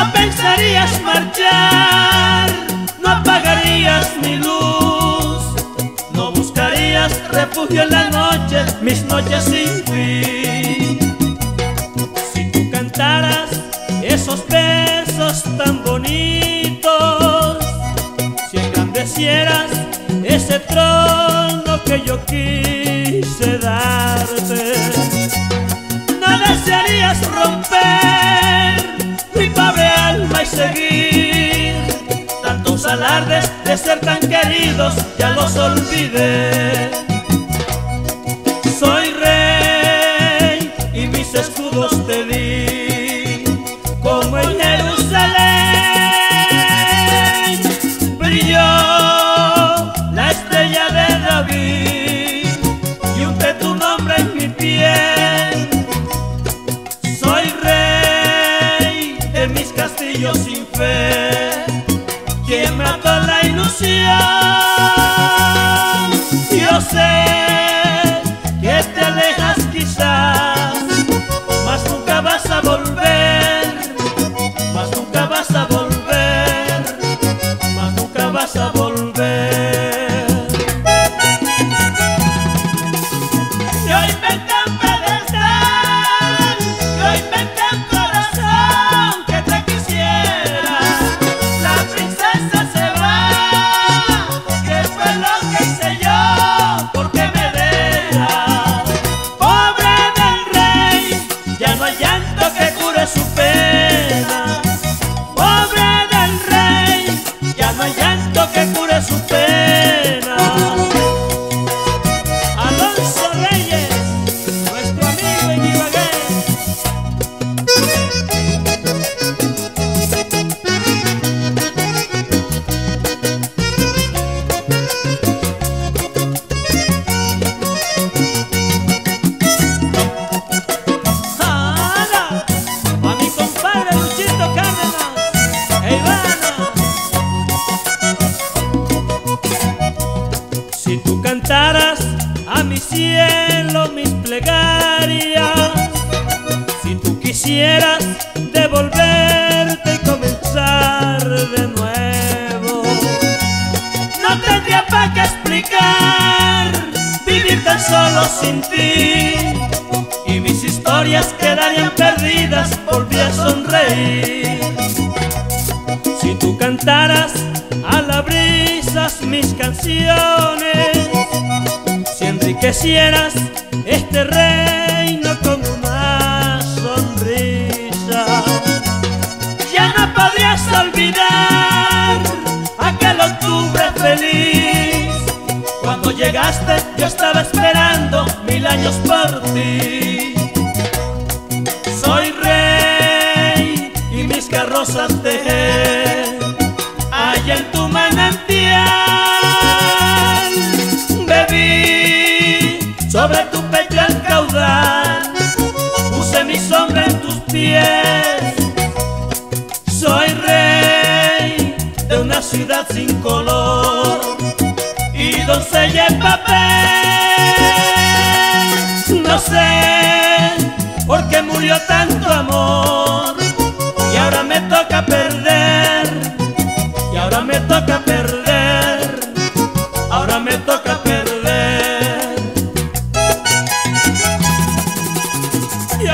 no pensarías marchar, no apagarías mi luz, no buscarías refugio en la noche, mis noches sin fin. Si tú cantaras esos versos tan bonitos, si engrandecieras ese trono que yo quise darte. No desearías romper seguir tantos alardes de ser tan queridos, ya los olvidé. Soy rey y mis escudos te di, castillos sin fe, me ató la ilusión. Yo sé que te alejas quizás, mas nunca vas a volver, mas nunca vas a volver, mas nunca vas a volver. Llanto que cure su pena. A mi cielo mis plegarias, si tú quisieras devolverte y comenzar de nuevo, no tendría para qué explicar vivir tan solo sin ti y mis historias quedarían perdidas, volví a sonreír. Si tú cantaras a la brisas mis canciones, si enriquecieras este reino con una sonrisa, ya no podrías olvidar aquel octubre feliz. Cuando llegaste yo estaba esperando mil años por ti. Soy rey y mis carrozas dejé caudal, puse mi sombra en tus pies. Soy rey de una ciudad sin color y doncella en papel. No sé por qué murió tanto amor